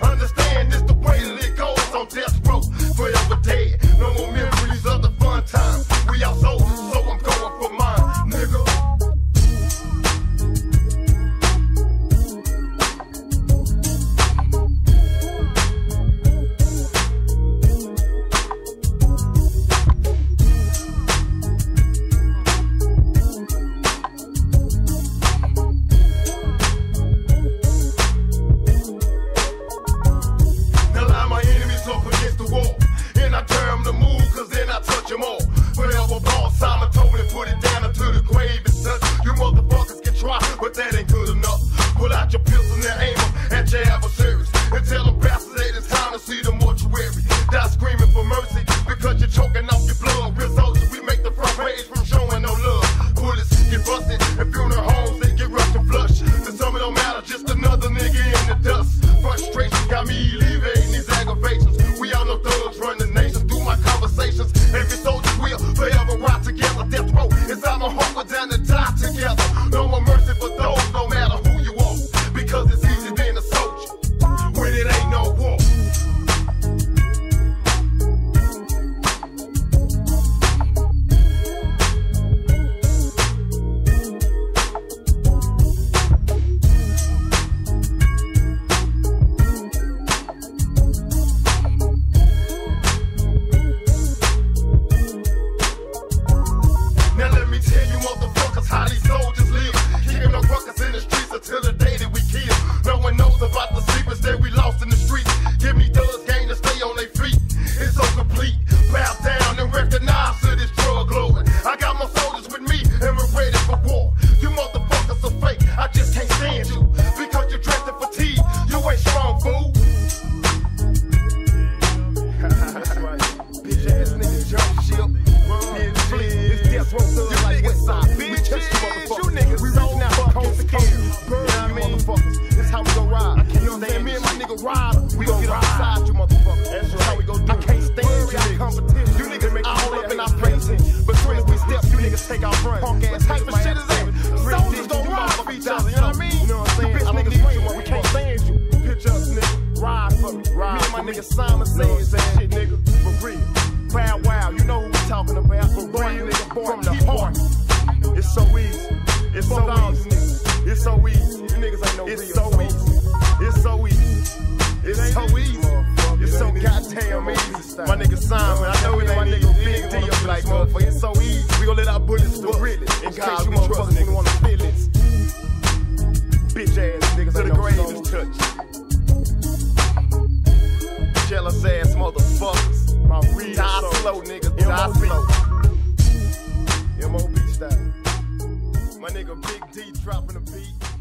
Understand this the the rider. We gon' get outside you, motherfucker. That's right. how we gon' do I can't stand Worry you niggas. Competition. You niggas make all up in our praising. But soon as we step, you niggas take our front. Punk ass type of shit is that? Soldiers don't ride for each other, you know what I mean? You know what I'm saying? You bitch niggas need you, we can't stand you. Pitch up, nigga. Ride for me. Ride me and my nigga Simon says that shit, nigga. For real. Wow, wow, you know who we talking about. For real, nigga, from the heart. It's so easy. It's so easy. It's so easy. You niggas ain't no real. It's so My nigga Simon, I know it ain't my nigga Big D. I'm like, motherfucker, it's so easy. We gon' let our bullets do it. In case you motherfuckers nigga wanna feel it. Bitch ass niggas to the grave is touching. Jealous ass motherfuckers. My real Die slow, niggas. Die slow. M.O.B. style. My nigga Big D dropping a beat.